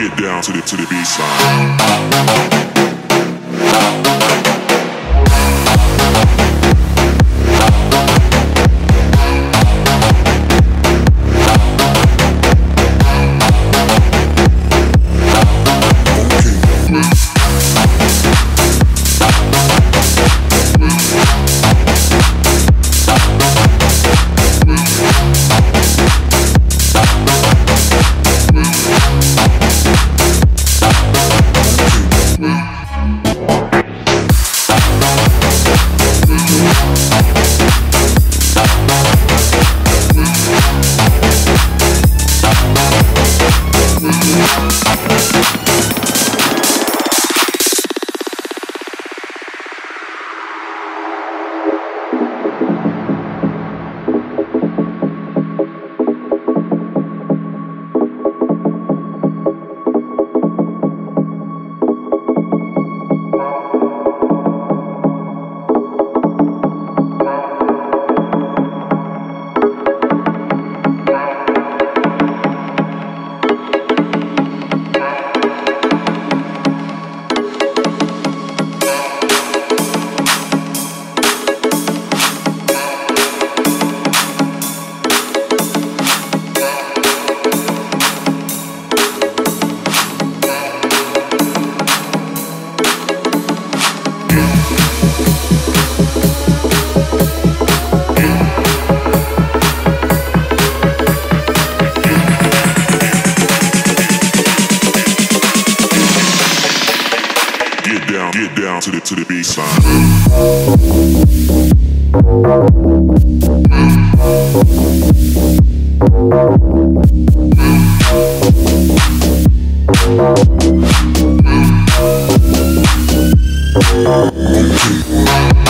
get down to the to the baseline. Get to the to the baseline. Okay.